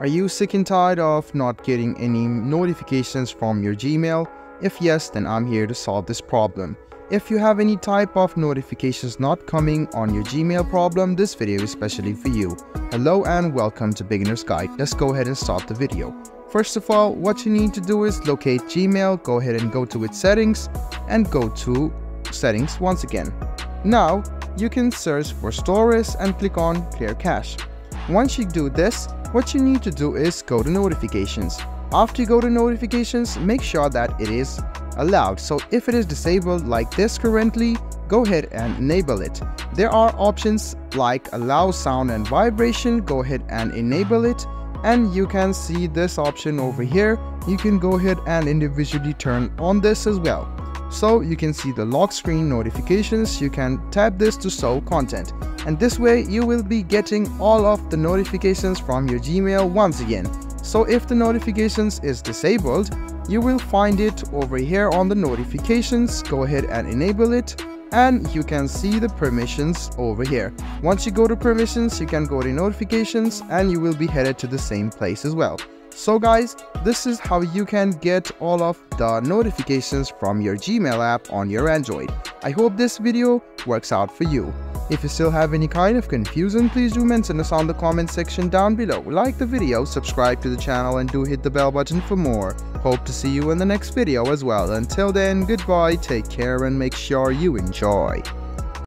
Are you sick and tired of not getting any notifications from your Gmail? If yes, then I'm here to solve this problem. If you have any type of notifications not coming on your Gmail problem, this video is specially for you. Hello and welcome to Beginner's Guide. Let's go ahead and start the video. First of all, what you need to do is locate Gmail, go ahead and go to its settings and go to settings once again. Now, you can search for storage and click on clear cache. Once you do this, what you need to do is go to notifications. After you go to notifications, make sure that it is allowed. So if it is disabled like this currently, go ahead and enable it. There are options like allow sound and vibration, go ahead and enable it. And you can see this option over here. You can go ahead and individually turn on this as well. So you can see the lock screen notifications. You can tap this to show content and this way you will be getting all of the notifications from your Gmail once again. So if the notifications is disabled, you will find it over here on the notifications, go ahead and enable it and you can see the permissions over here. Once you go to permissions, you can go to notifications and you will be headed to the same place as well. So guys, this is how you can get all of the notifications from your Gmail app on your Android. I hope this video works out for you. If you still have any kind of confusion, please do mention us on the comment section down below. Like the video, subscribe to the channel and do hit the bell button for more. Hope to see you in the next video as well. Until then, goodbye, take care and make sure you enjoy.